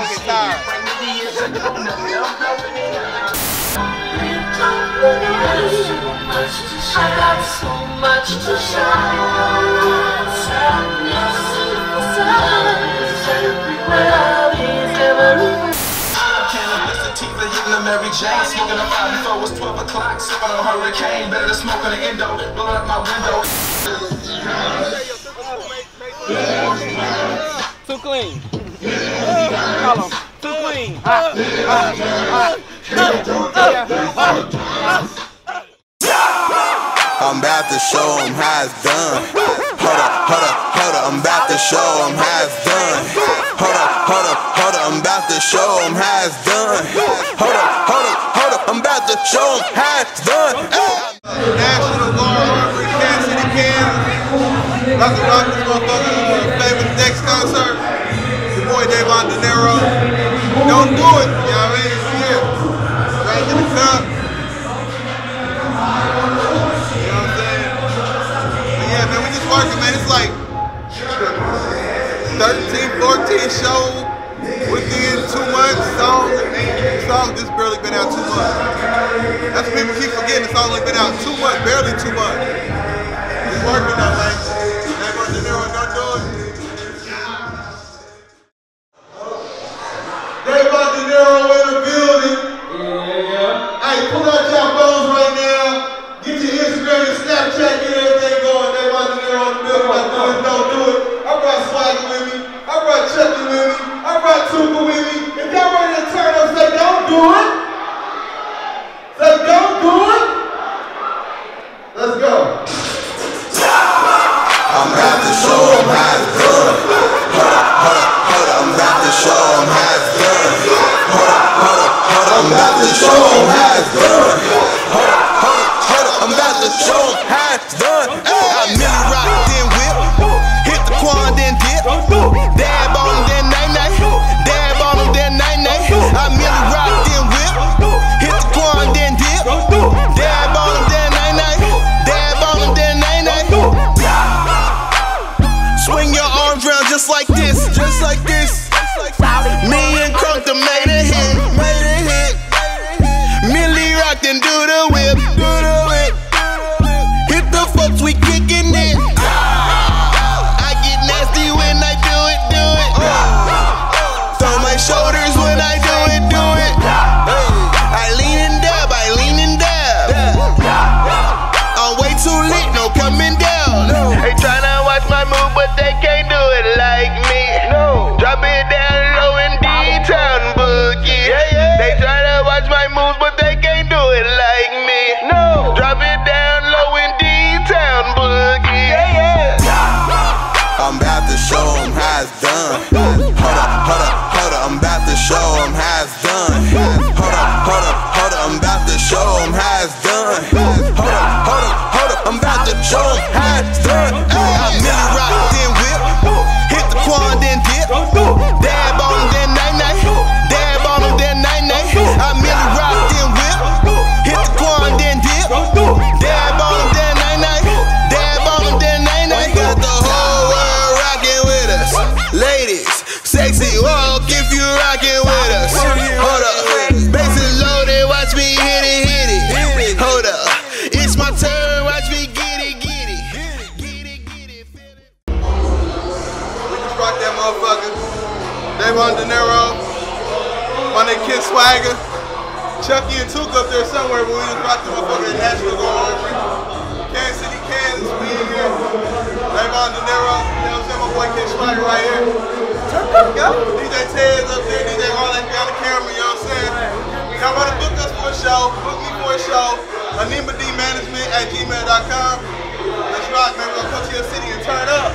fucking tired. Mary Jane Smoking a pot before it was 12 o'clock Sipping on a Hurricane Better than smoking an endo Blowing up my window Too clean I'm about to show him how it's done. Hold up, hold up, hold up, I'm about to show him how it's done. Hold up, hold up, hold up, I'm about to show him how it's done. Hold up, hold up, hold up, I'm about to show him how it's done. National Guard, Kansas City, Kansas. Nothing rock this motherfucker. Famous next concert. show within two months. Song, song just barely been out two months. That's what people keep forgetting. It's only been out two months, barely two months. We working on that. As duas. Hold up, hold up, hold up, I'm about to show them how it's Fuck that motherfucker. Davon Deniro. My nigga Kid Swagger. Chucky and Took up there somewhere, but we just brought the motherfucker National Guard. Kansas City, Kansas, we in here. Davon Deniro. You know what I'm saying? My boy Kid Swagger right here. Turk up, yo. DJ Ted's up there. DJ Harlan behind the camera, you know what I'm saying? Y'all want to book us for a show. Book me for a show. Anima D Management at gmail.com. Let's rock, man. We're going to come to your city and turn up.